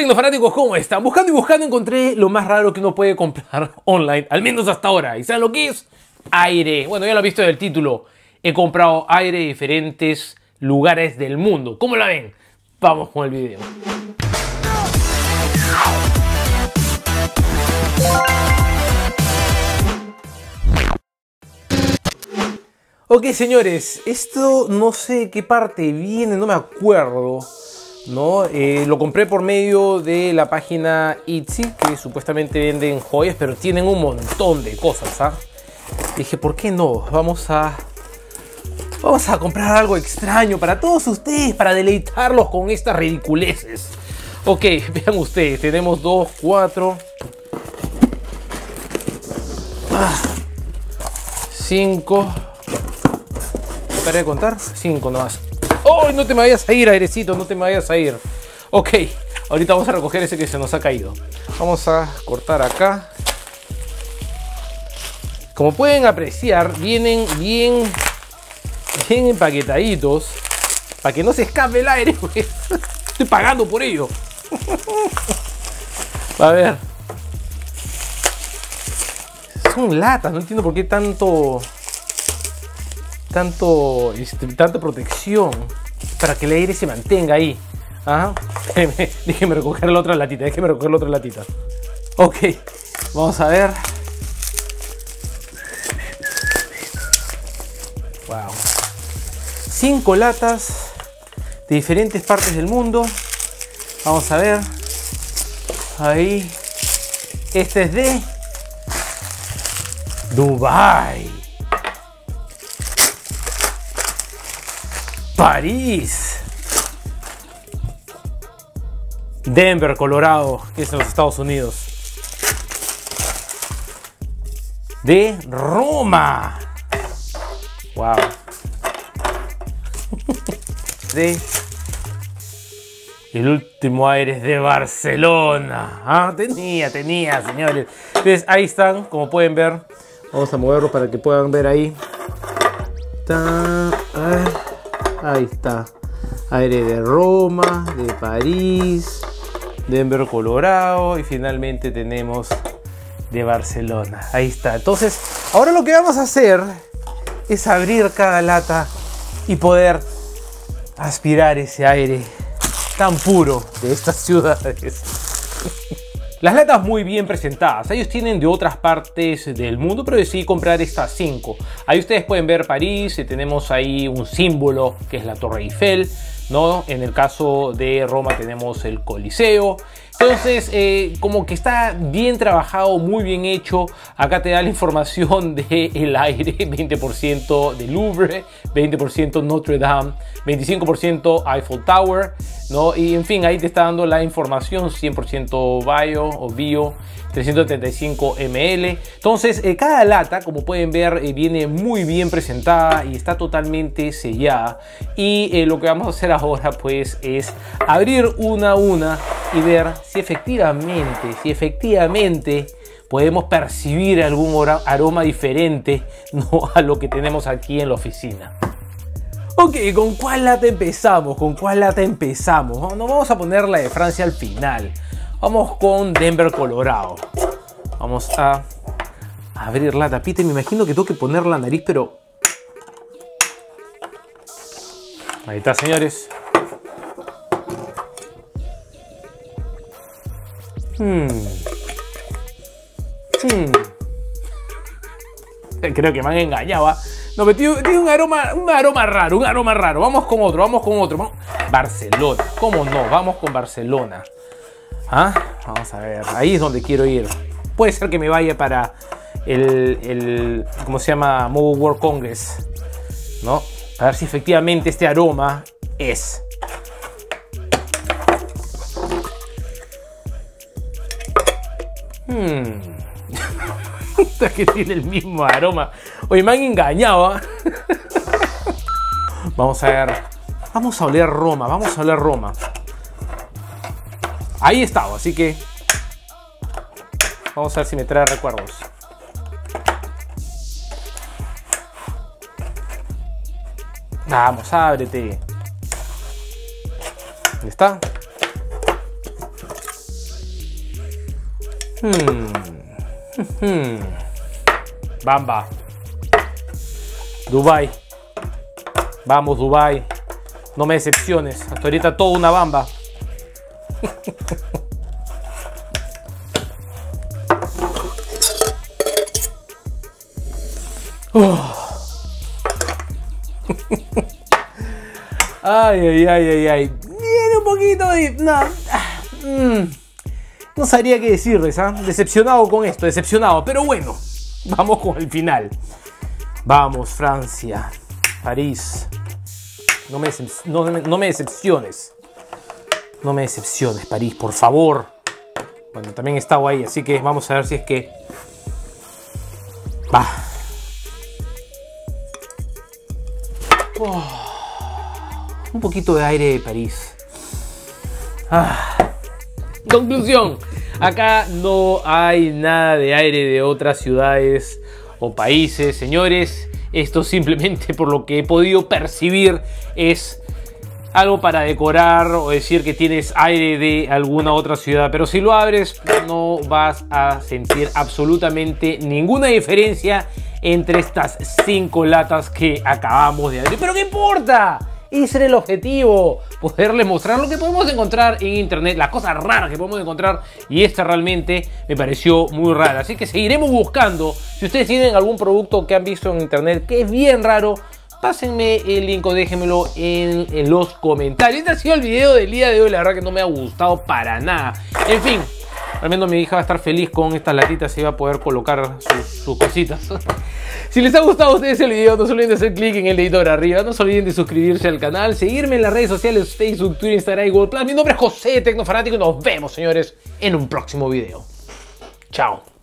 tecnofanáticos, ¿cómo están? Buscando y buscando encontré lo más raro que uno puede comprar online, al menos hasta ahora. ¿Y saben lo que es? Aire. Bueno, ya lo he visto en el título. He comprado aire de diferentes lugares del mundo. ¿Cómo la ven? Vamos con el video. Ok, señores, esto no sé qué parte viene, no me acuerdo. ¿No? Eh, lo compré por medio de la página Etsy, que supuestamente venden joyas, pero tienen un montón de cosas. ¿ah? Dije, ¿por qué no? Vamos a, vamos a comprar algo extraño para todos ustedes, para deleitarlos con estas ridiculeces. Ok, vean ustedes, tenemos 2, 4, 5. ¿Para de contar? 5 nomás. ¡Oh! No te me vayas a ir, airecito, no te me vayas a ir. Ok, ahorita vamos a recoger ese que se nos ha caído. Vamos a cortar acá. Como pueden apreciar, vienen bien, bien empaquetaditos. Para que no se escape el aire, pues. Estoy pagando por ello. A ver. Son latas, no entiendo por qué tanto tanto, este, tanta protección para que el aire se mantenga ahí. ¿Ah? Déjeme recoger la otra latita, déjeme recoger la otra latita. Ok, vamos a ver. Wow. Cinco latas de diferentes partes del mundo. Vamos a ver. Ahí. Este es de Dubai. París. Denver, Colorado, que es en los Estados Unidos. De Roma. Wow. De el último aire de Barcelona. Ah, tenía, tenía, señores. Entonces, ahí están, como pueden ver. Vamos a moverlo para que puedan ver ahí. Ahí está. Aire de Roma, de París, Denver, Colorado y finalmente tenemos de Barcelona. Ahí está. Entonces, ahora lo que vamos a hacer es abrir cada lata y poder aspirar ese aire tan puro de estas ciudades. Las latas muy bien presentadas. Ellos tienen de otras partes del mundo, pero decidí comprar estas 5. Ahí ustedes pueden ver París, y tenemos ahí un símbolo que es la Torre Eiffel. ¿no? En el caso de Roma tenemos el Coliseo. Entonces, eh, como que está bien trabajado, muy bien hecho. Acá te da la información del el aire, 20% de Louvre, 20% Notre Dame, 25% Eiffel Tower, ¿no? Y en fin, ahí te está dando la información 100% bio o bio, 335 ml. Entonces, eh, cada lata, como pueden ver, eh, viene muy bien presentada y está totalmente sellada. Y lo que vamos a hacer ahora, pues, es abrir una a una y ver si efectivamente, si efectivamente podemos percibir algún aroma diferente a lo que tenemos aquí en la oficina. Ok, ¿con cuál lata empezamos? ¿Con cuál lata empezamos? No vamos a poner la de Francia al final. Vamos con Denver, Colorado. Vamos a abrir la tapita y me imagino que tengo que poner la nariz, pero... Ahí está, señores. Hmm. Hmm. Creo que me han engañado. ¿ah? No, me tiene, un aroma, un aroma raro, un aroma raro. Vamos con otro, vamos con otro. Barcelona. ¿Cómo no? Vamos con Barcelona. ¿Ah? Vamos a ver. Ahí es donde quiero ir. Puede ser que me vaya para el, el ¿cómo se llama? Mobile World Congress. ¿No? A ver si efectivamente este aroma es. Hmm. que tiene el mismo aroma. Oye, me han engañado. ¿ah? vamos a ver. Vamos a oler Roma. Vamos a oler Roma. Ahí estaba, así que. Vamos a ver si me trae recuerdos. Vamos, ábrete. ¿Dónde está? Hmm. Hmm. Bamba. Dubai. Vamos, Dubai. No me decepciones. Hasta ahorita todo una bamba. Ay, ay, ay, ay, ay. Viene un poquito de... No, mm. no sabría qué decirles, ¿ah? Decepcionado con esto, decepcionado. Pero bueno, vamos con el final. Vamos, Francia. París. No me, no me decepciones. No me decepciones, París, por favor. Bueno, también estado ahí, así que vamos a ver si es que... Va. Oh un poquito de aire de París. Ah. Conclusión, acá no hay nada de aire de otras ciudades o países, señores. Esto simplemente por lo que he podido percibir es algo para decorar o decir que tienes aire de alguna otra ciudad. Pero si lo abres no vas a sentir absolutamente ninguna diferencia entre estas cinco latas que acabamos de abrir. Pero ¿qué importa? Ese era el objetivo, poderle mostrar lo que podemos encontrar en internet, las cosas raras que podemos encontrar y esta realmente me pareció muy rara. Así que seguiremos buscando. Si ustedes tienen algún producto que han visto en internet que es bien raro, pásenme el link o déjenmelo en, los comentarios. Este ha sido el video del día de hoy, la verdad que no me ha gustado para nada. En fin, al menos mi hija va a estar feliz con estas latitas y va a poder colocar sus, cositas. si les ha gustado a ustedes el video, no se olviden de hacer clic en el editor arriba. No se olviden de suscribirse al canal, seguirme en las redes sociales Facebook, Twitter, Instagram y Google. Mi nombre es José Tecnofanático y nos vemos, señores, en un próximo video. Chao.